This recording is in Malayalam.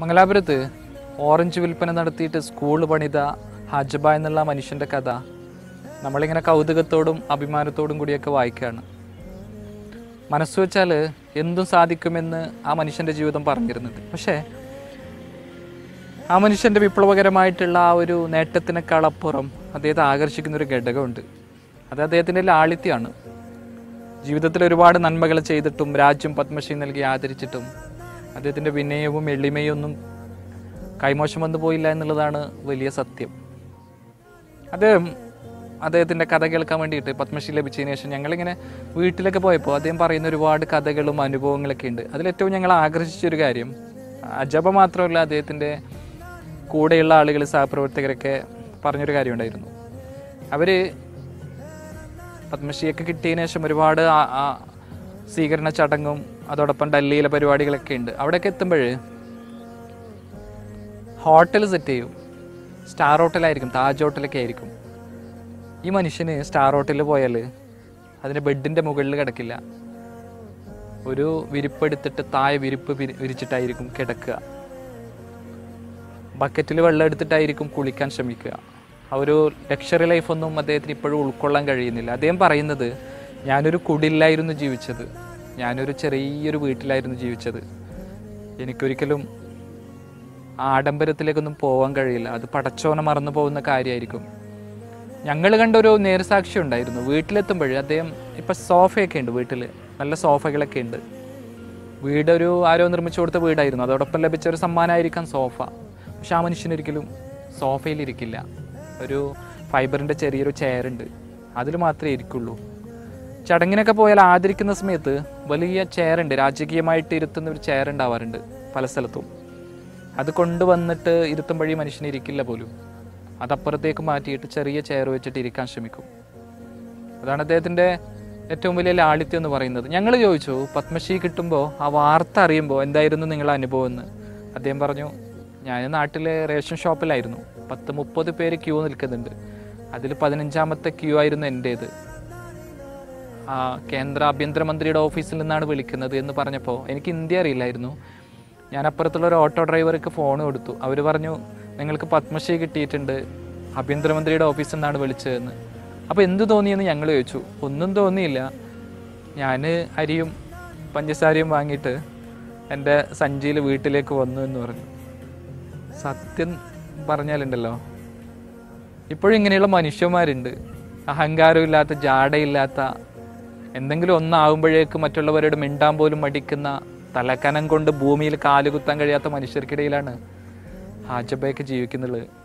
മംഗലാപുരത്ത് ഓറഞ്ച് വിൽപ്പന നടത്തിയിട്ട് സ്കൂൾ പണിത ഹജബ എന്നുള്ള മനുഷ്യന്റെ കഥ. നമ്മളിങ്ങനെ കൗതുകത്തോടും അഭിമാനത്തോടും കൂടിയൊക്കെ വായിക്കുകയാണ്. മനസ്സ് വെച്ചാൽ എന്തും സാധിക്കുമെന്ന് ആ മനുഷ്യന്റെ ജീവിതം പറഞ്ഞിരുന്നത്. പക്ഷേ ആ മനുഷ്യന്റെ വിപ്ലവകരമായിട്ടുള്ള ആ ഒരു നേട്ടത്തിനേക്കാളപ്പുറം അദ്ദേഹത്തെ ആകർഷിക്കുന്ന ഒരു ഘടകമുണ്ട്. അത് അദ്ദേഹത്തിന്റെ ലാളിത്യമാണ്. ജീവിതത്തിൽ ഒരുപാട് നന്മകൾ ചെയ്തിട്ടും രാജ്യം പത്മശ്രീ നൽകി ആദരിച്ചിട്ടും അദ്ദേഹത്തിന്റെ വിനയവും എളിമയും ഒന്നും കൈമോശം വന്നു പോയില്ല എന്നുള്ളതാണ് വലിയ സത്യം. അദ്ദേഹം അദ്ദേഹത്തിന്റെ കഥ കേൾക്കാൻ വേണ്ടിയിട്ട് പത്മശ്രീ ലഭിച്ചതിന് ശേഷം ഞങ്ങളിങ്ങനെ വീട്ടിലൊക്കെ പോയപ്പോൾ അദ്ദേഹം പറയുന്ന ഒരുപാട് കഥകളും അനുഭവങ്ങളൊക്കെ ഉണ്ട്. അതിലേറ്റവും ഞങ്ങൾ ആകർഷിച്ചൊരു കാര്യം അജബ മാത്രമല്ല അദ്ദേഹത്തിന്റെ കൂടെയുള്ള ആളുകൾ സഹപ്രവർത്തകരൊക്കെ പറഞ്ഞൊരു കാര്യമുണ്ടായിരുന്നു അവർ പത്മശ്രീയൊക്കെ കിട്ടിയതിന് ശേഷം ഒരുപാട് സ്വീകരണ ചടങ്ങും അതോടൊപ്പം ഡൽഹിയിലെ പരിപാടികളൊക്കെ ഉണ്ട്. അവിടെയൊക്കെ എത്തുമ്പോൾ ഹോട്ടൽ സെറ്റ് ചെയ്യും. സ്റ്റാർ ഹോട്ടലായിരിക്കും താജ് ഹോട്ടലൊക്കെ ആയിരിക്കും. ഈ മനുഷ്യന് സ്റ്റാർ ഹോട്ടലിൽ പോയാൽ അതിന്റെ ബെഡിന്റെ മുകളിൽ കിടക്കില്ല. ഒരു വിരിപ്പ് എടുത്തിട്ട് താഴെ വിരിപ്പ് വിരിച്ചിട്ടായിരിക്കും കിടക്കുക. ബക്കറ്റിൽ വെള്ളം എടുത്തിട്ടായിരിക്കും കുളിക്കാൻ ശ്രമിക്കുക. ആ ഒരു ലക്ഷറി ലൈഫൊന്നും അദ്ദേഹത്തിന് ഇപ്പോഴും ഉൾക്കൊള്ളാൻ കഴിയുന്നില്ല. അദ്ദേഹം പറയുന്നത് ഞാനൊരു കുടിലായിരുന്നു ജീവിച്ചത്. ഞാനൊരു ചെറിയൊരു വീട്ടിലായിരുന്നു ജീവിച്ചത്. എനിക്കൊരിക്കലും ആഡംബരത്തിലേക്കൊന്നും പോകാൻ കഴിയില്ല. അത് പടച്ചോനെ മറന്നു പോകുന്ന കാര്യമായിരിക്കും ഞങ്ങൾ കണ്ടൊരു നേർസാക്ഷി ഉണ്ടായിരുന്നു. വീട്ടിലെത്തുമ്പോഴേ അദ്ദേഹം ഇപ്പം സോഫയൊക്കെ ഉണ്ട് വീട്ടിൽ നല്ല സോഫകളൊക്കെ ഉണ്ട്. വീടൊരു ആരോ നിർമ്മിച്ചു കൊടുത്ത വീടായിരുന്നു. അതോടൊപ്പം ലഭിച്ച ഒരു സമ്മാനമായിരിക്കാം സോഫ. പക്ഷെ ആ മനുഷ്യനൊരിക്കലും സോഫയിലിരിക്കില്ല. ഒരു ഫൈബറിന്റെ ചെറിയൊരു ചെയറുണ്ട്. അതിൽ മാത്രമേ ഇരിക്കുള്ളൂ. ചടങ്ങിനൊക്കെ പോയാൽ ആദരിക്കുന്ന സമയത്ത് വലിയ ചെയറുണ്ട്. രാജകീയമായിട്ട് ഇരുത്തുന്ന ഒരു ചെയർ ഉണ്ടാവാറുണ്ട് പല സ്ഥലത്തും. അത് കൊണ്ടുവന്നിട്ട് ഇരുത്തുമ്പോഴേ മനുഷ്യന് ഇരിക്കില്ല പോലും. അതപ്പുറത്തേക്ക് മാറ്റിയിട്ട് ചെറിയ ചെയർ വെച്ചിട്ട് ഇരിക്കാൻ ശ്രമിക്കും. അതാണ് അദ്ദേഹത്തിന്റെ ഏറ്റവും വലിയ ലാളിത്യം എന്ന് പറയുന്നത്. ഞങ്ങൾ ചോദിച്ചു പത്മശ്രീ കിട്ടുമ്പോൾ ആ വാർത്ത അറിയുമ്പോൾ എന്തായിരുന്നു നിങ്ങളുടെ അനുഭവം എന്ന്? അദ്ദേഹം പറഞ്ഞു ഞാൻ നാട്ടിലെ റേഷൻ ഷോപ്പിലായിരുന്നു. പത്ത് മുപ്പത് പേര് ക്യൂ നിൽക്കുന്നുണ്ട്. അതിൽ പതിനഞ്ചാമത്തെ ക്യൂ ആയിരുന്നു എന്റേത്. കേന്ദ്ര ആഭ്യന്തരമന്ത്രിയുടെ ഓഫീസിൽ നിന്നാണ് വിളിക്കുന്നത് എന്ന് പറഞ്ഞപ്പോൾ എനിക്ക് ഇന്ത്യ അറിയില്ലായിരുന്നു. ഞാൻ അപ്പുറത്തുള്ള ഒരു ഓട്ടോ ഡ്രൈവർക്ക് ഫോൺ കൊടുത്തു. അവർ പറഞ്ഞു നിങ്ങൾക്ക് പത്മശ്രീ കിട്ടിയിട്ടുണ്ട്. ആഭ്യന്തരമന്ത്രിയുടെ ഓഫീസിൽ നിന്നാണ് വിളിച്ചതെന്ന്. അപ്പോൾ എന്ത് തോന്നിയെന്ന് ഞങ്ങൾ ചോദിച്ചു. ഒന്നും തോന്നിയില്ല. ഞാൻ അരിയും പഞ്ചസാരയും വാങ്ങിയിട്ട് എന്റെ സഞ്ചിയിൽ വീട്ടിലേക്ക് വന്നു എന്ന് പറഞ്ഞു. സത്യം പറഞ്ഞാലുണ്ടല്ലോ. ഇപ്പോഴും ഇങ്ങനെയുള്ള മനുഷ്യന്മാരുണ്ട്. അഹങ്കാരമില്ലാത്ത ജാടയില്ലാത്ത എന്തെങ്കിലും ഒന്നാവുമ്പോഴേക്ക് മറ്റുള്ളവരോട് മിണ്ടാൻ പോലും മടിക്കുന്ന തലക്കനം കൊണ്ട് ഭൂമിയിൽ കാലുകുത്താൻ കഴിയാത്ത മനുഷ്യർക്കിടയിലാണ് ഹാജബയൊക്കെ ജീവിക്കുന്നുള്ളത്.